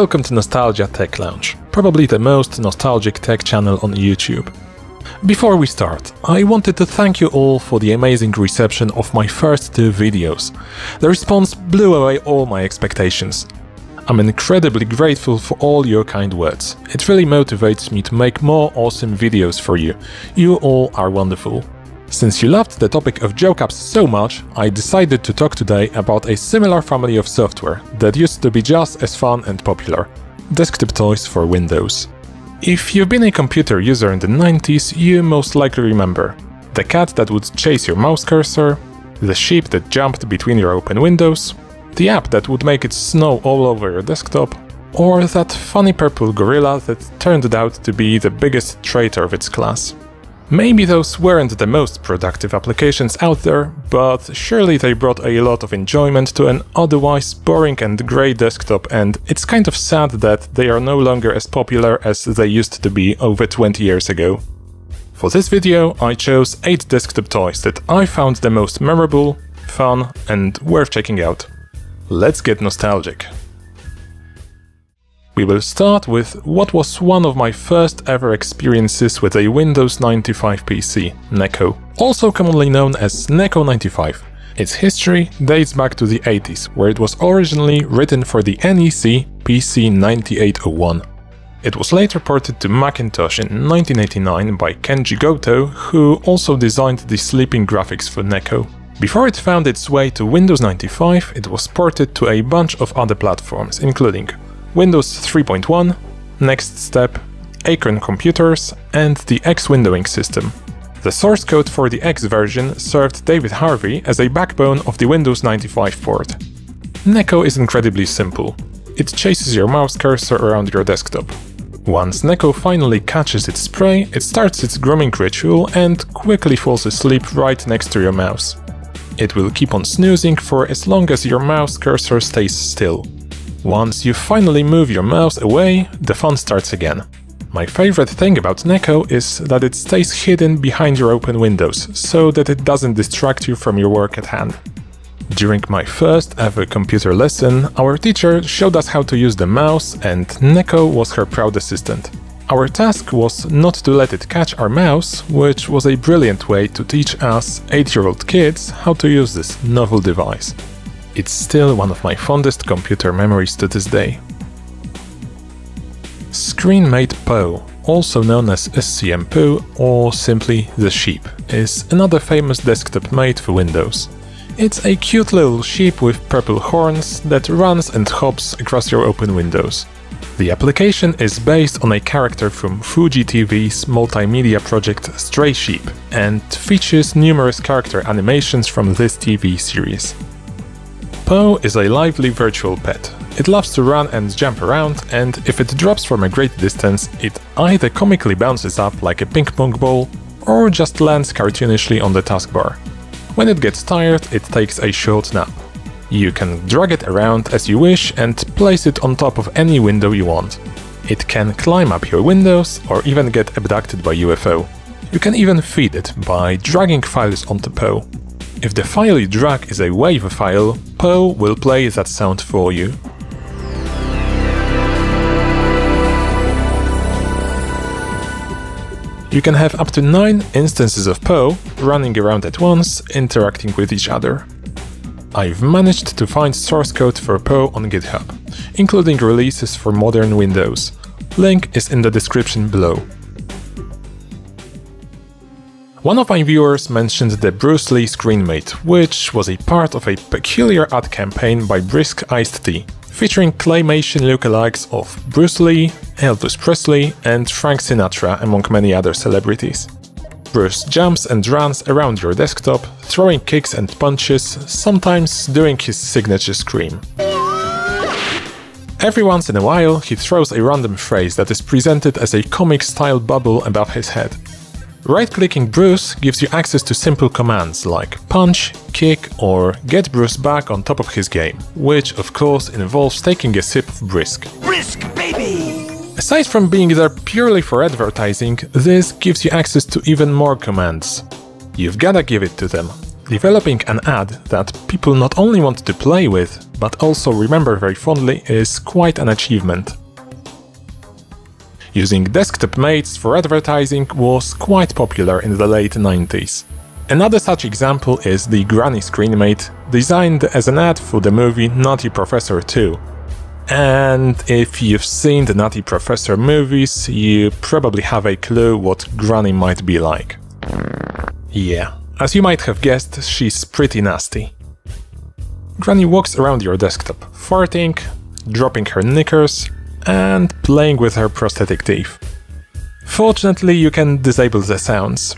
welcome to Nostalgia Tech Lounge, probably the most nostalgic tech channel on YouTube. Before we start, I wanted to thank you all for the amazing reception of my first two videos. The response blew away all my expectations. I'm incredibly grateful for all your kind words. It really motivates me to make more awesome videos for you. You all are wonderful. Since you loved the topic of joke apps so much, I decided to talk today about a similar family of software that used to be just as fun and popular desktop toys for Windows. If you've been a computer user in the 90s, you most likely remember the cat that would chase your mouse cursor, the sheep that jumped between your open windows, the app that would make it snow all over your desktop, or that funny purple gorilla that turned out to be the biggest traitor of its class. Maybe those weren't the most productive applications out there, but surely they brought a lot of enjoyment to an otherwise boring and grey desktop and it's kind of sad that they are no longer as popular as they used to be over 20 years ago. For this video I chose 8 desktop toys that I found the most memorable, fun and worth checking out. Let's get nostalgic. We will start with what was one of my first ever experiences with a Windows 95 PC, Neko, also commonly known as Neko 95. Its history dates back to the 80s, where it was originally written for the NEC PC 9801. It was later ported to Macintosh in 1989 by Kenji Goto, who also designed the sleeping graphics for Neko. Before it found its way to Windows 95, it was ported to a bunch of other platforms, including Windows 3.1, NeXTSTEP, Acorn Computers, and the X windowing system. The source code for the X version served David Harvey as a backbone of the Windows 95 port. Neko is incredibly simple. It chases your mouse cursor around your desktop. Once Neko finally catches its prey, it starts its grooming ritual and quickly falls asleep right next to your mouse. It will keep on snoozing for as long as your mouse cursor stays still. Once you finally move your mouse away, the fun starts again. My favorite thing about Neko is that it stays hidden behind your open windows, so that it doesn't distract you from your work at hand. During my first ever computer lesson, our teacher showed us how to use the mouse and Neko was her proud assistant. Our task was not to let it catch our mouse, which was a brilliant way to teach us 8-year-old kids how to use this novel device. It's still one of my fondest computer memories to this day. Screenmate Poe, also known as SCM Poo or simply The Sheep, is another famous desktop mate for Windows. It's a cute little sheep with purple horns that runs and hops across your open windows. The application is based on a character from Fuji TV's multimedia project Stray Sheep and features numerous character animations from this TV series. Poe is a lively virtual pet. It loves to run and jump around, and if it drops from a great distance, it either comically bounces up like a ping pong ball, or just lands cartoonishly on the taskbar. When it gets tired, it takes a short nap. You can drag it around as you wish and place it on top of any window you want. It can climb up your windows or even get abducted by UFO. You can even feed it by dragging files onto Poe. If the file you drag is a WAV file, Poe will play that sound for you. You can have up to 9 instances of Poe running around at once, interacting with each other. I've managed to find source code for Poe on GitHub, including releases for modern Windows. Link is in the description below. One of my viewers mentioned the Bruce Lee Screenmate, which was a part of a peculiar ad campaign by Brisk Iced Tea, featuring claymation lookalikes of Bruce Lee, Elvis Presley and Frank Sinatra among many other celebrities. Bruce jumps and runs around your desktop, throwing kicks and punches, sometimes doing his signature scream. Every once in a while, he throws a random phrase that is presented as a comic-style bubble above his head. Right-clicking Bruce gives you access to simple commands like punch, kick or get Bruce back on top of his game, which of course involves taking a sip of Brisk. Brisk, baby! Aside from being there purely for advertising, this gives you access to even more commands. You've gotta give it to them. Developing an ad that people not only want to play with, but also remember very fondly is quite an achievement. Using desktop mates for advertising was quite popular in the late 90s. Another such example is the Granny Screen Mate, designed as an ad for the movie Nutty Professor 2. And if you've seen the Nutty Professor movies, you probably have a clue what Granny might be like. Yeah, as you might have guessed, she's pretty nasty. Granny walks around your desktop, farting, dropping her knickers, and playing with her prosthetic teeth. Fortunately, you can disable the sounds.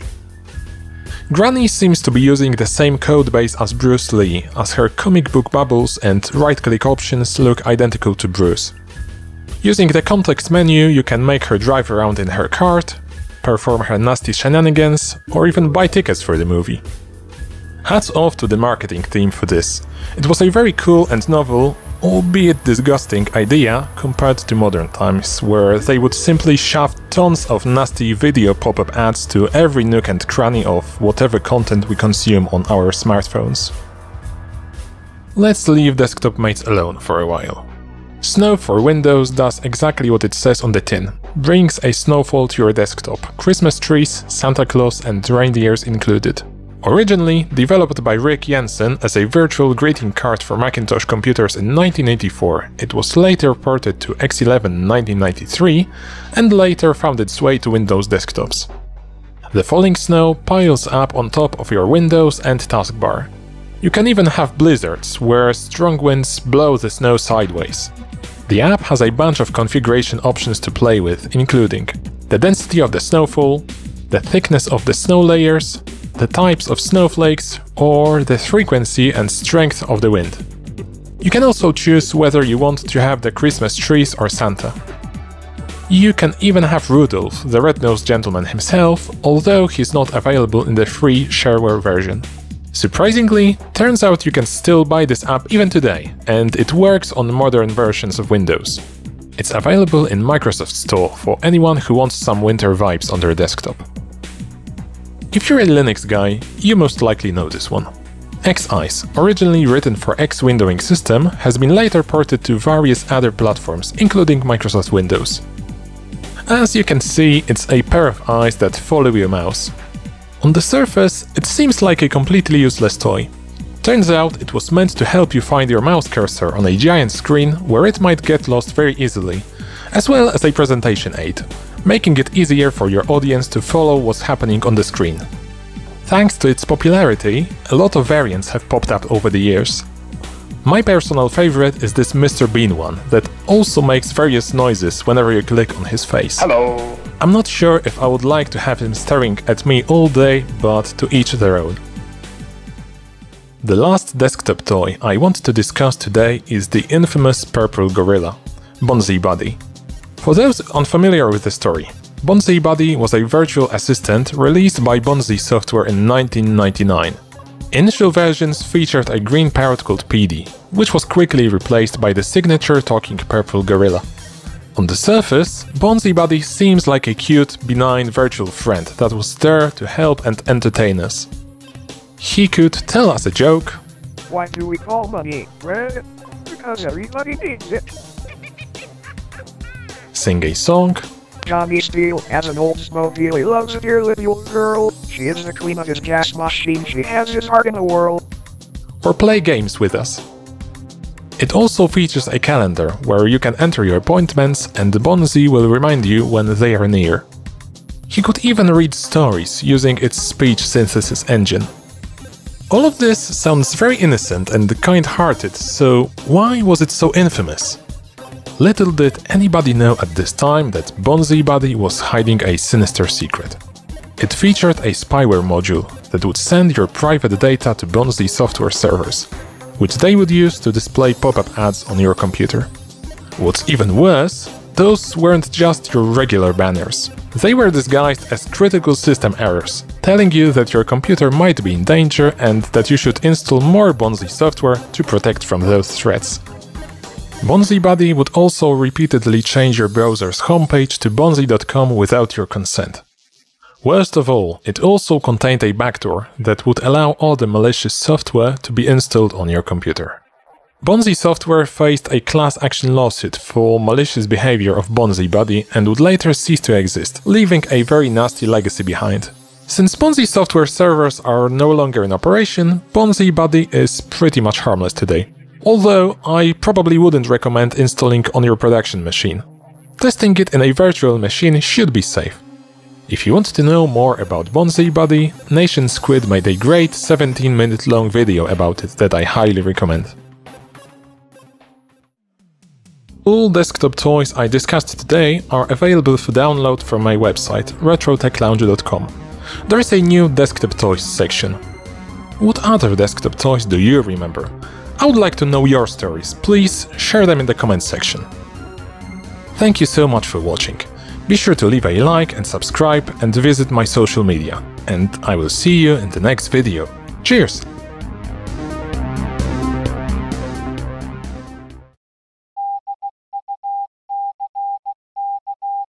Granny seems to be using the same codebase as Bruce Lee, as her comic book bubbles and right-click options look identical to Bruce. Using the context menu, you can make her drive around in her cart, perform her nasty shenanigans, or even buy tickets for the movie. Hats off to the marketing team for this. It was a very cool and novel, albeit disgusting idea compared to modern times, where they would simply shove tons of nasty video pop-up ads to every nook and cranny of whatever content we consume on our smartphones. Let's leave desktop mates alone for a while. Snow for Windows does exactly what it says on the tin. Brings a snowfall to your desktop, Christmas trees, Santa Claus and reindeers included. Originally developed by Rick Jansen as a virtual greeting card for Macintosh computers in 1984, it was later ported to X11 in 1993 and later found its way to Windows desktops. The falling snow piles up on top of your Windows and taskbar. You can even have blizzards, where strong winds blow the snow sideways. The app has a bunch of configuration options to play with, including the density of the snowfall, the thickness of the snow layers, the types of snowflakes, or the frequency and strength of the wind. You can also choose whether you want to have the Christmas trees or Santa. You can even have Rudolph, the red-nosed gentleman himself, although he's not available in the free shareware version. Surprisingly, turns out you can still buy this app even today, and it works on modern versions of Windows. It's available in Microsoft Store for anyone who wants some winter vibes on their desktop. If you're a Linux guy, you most likely know this one. XEyes, originally written for X windowing system, has been later ported to various other platforms, including Microsoft Windows. As you can see, it's a pair of eyes that follow your mouse, on the surface, it seems like a completely useless toy. Turns out it was meant to help you find your mouse cursor on a giant screen where it might get lost very easily, as well as a presentation aid, making it easier for your audience to follow what's happening on the screen. Thanks to its popularity, a lot of variants have popped up over the years. My personal favorite is this Mr. Bean one, that also makes various noises whenever you click on his face. Hello! I'm not sure if I would like to have him staring at me all day, but to each their own. The last desktop toy I want to discuss today is the infamous purple gorilla, Bonzi Buddy. For those unfamiliar with the story, Bonzi Buddy was a virtual assistant released by Bonzi Software in 1999. Initial versions featured a green parrot called Peedy, which was quickly replaced by the signature talking purple gorilla. On the surface, Bonzi Buddy seems like a cute, benign virtual friend that was there to help and entertain us. He could tell us a joke. Why do we call money? Because everybody needs it. Sing a song. Johnny Steele has an Oldsmobile he loves a dear little girl. She is the queen of his gas machine. She has his heart in the world. Or play games with us. It also features a calendar where you can enter your appointments and the Bonzi will remind you when they are near. He could even read stories using its speech synthesis engine. All of this sounds very innocent and kind-hearted, so why was it so infamous? Little did anybody know at this time that Bonzi Buddy was hiding a sinister secret. It featured a spyware module that would send your private data to Bonzi software servers, which they would use to display pop-up ads on your computer. What's even worse, those weren't just your regular banners. They were disguised as critical system errors, telling you that your computer might be in danger and that you should install more Bonzi software to protect from those threats. Bonzi Buddy would also repeatedly change your browser's homepage to bonzi.com without your consent. Worst of all, it also contained a backdoor that would allow all the malicious software to be installed on your computer. Bonzi Software faced a class action lawsuit for malicious behavior of Bonzi Buddy and would later cease to exist, leaving a very nasty legacy behind. Since Bonzi software servers are no longer in operation, Bonzi Buddy is pretty much harmless today. Although I probably wouldn't recommend installing on your production machine. Testing it in a virtual machine should be safe. If you want to know more about Bonzi Buddy, NationSquid made a great 17 minute long video about it that I highly recommend. All desktop toys I discussed today are available for download from my website, retrotechlounge.com. There is a new desktop toys section. What other desktop toys do you remember? I would like to know your stories, please share them in the comment section. Thank you so much for watching. Be sure to leave a like and subscribe and visit my social media. And I will see you in the next video. Cheers!